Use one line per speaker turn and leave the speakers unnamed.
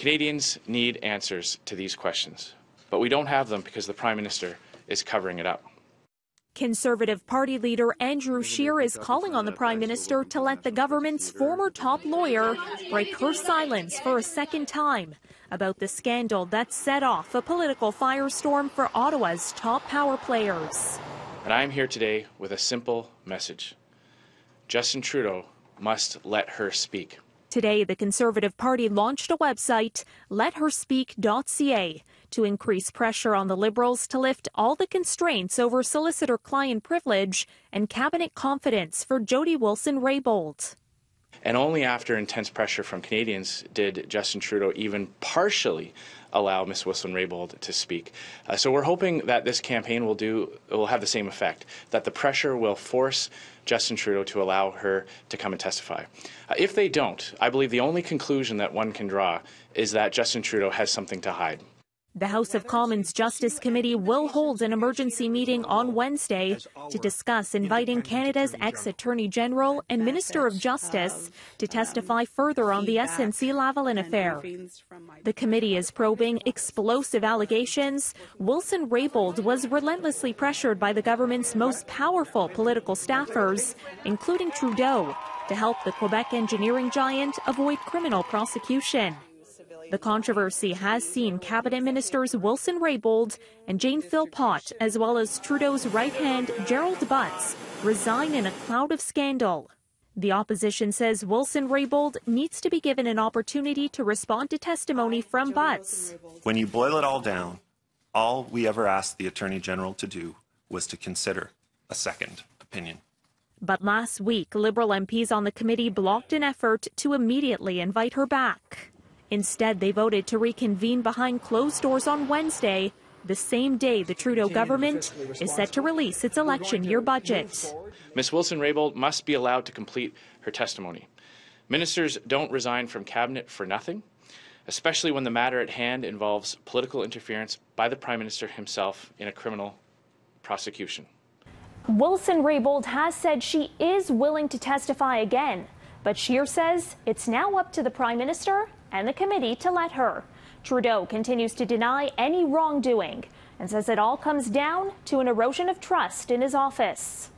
Canadians need answers to these questions, but we don't have them because the Prime Minister is covering it up.
Conservative Party leader Andrew Scheer is calling on the Prime Minister to let the government's former top lawyer break her silence for a second time about the scandal that set off a political firestorm for Ottawa's top power players.
And I am here today with a simple message Justin Trudeau must let her speak.
Today, the Conservative Party launched a website, letherspeak.ca, to increase pressure on the Liberals to lift all the constraints over solicitor client privilege and cabinet confidence for Jody Wilson Raybould.
And only after intense pressure from Canadians did Justin Trudeau even partially allow Ms. Wilson Raybould to speak. Uh, so we're hoping that this campaign will do will have the same effect, that the pressure will force Justin Trudeau to allow her to come and testify. Uh, if they don't, I believe the only conclusion that one can draw is that Justin Trudeau has something to hide.
The House of Commons Justice Committee will hold an emergency meeting on Wednesday to discuss inviting Canada's ex-Attorney General and Minister of Justice to testify further on the SNC Lavalin affair. The committee is probing explosive allegations. Wilson Raybould was relentlessly pressured by the government's most powerful political staffers, including Trudeau, to help the Quebec engineering giant avoid criminal prosecution. The controversy has seen cabinet ministers Wilson Raybould and Jane Philpott, as well as Trudeau's right hand Gerald Butts, resign in a cloud of scandal. The opposition says Wilson Raybould needs to be given an opportunity to respond to testimony from Butts.
When you boil it all down, all we ever asked the Attorney General to do was to consider a second opinion.
But last week, Liberal MPs on the committee blocked an effort to immediately invite her back. Instead, they voted to reconvene behind closed doors on Wednesday, the same day the Trudeau government is set to release its election year budget.
Ms. Wilson Raybould must be allowed to complete her testimony. Ministers don't resign from cabinet for nothing, especially when the matter at hand involves political interference by the Prime Minister himself in a criminal prosecution.
Wilson Raybould has said she is willing to testify again, but Scheer says it's now up to the Prime Minister and the committee to let her. Trudeau continues to deny any wrongdoing and says it all comes down to an erosion of trust in his office.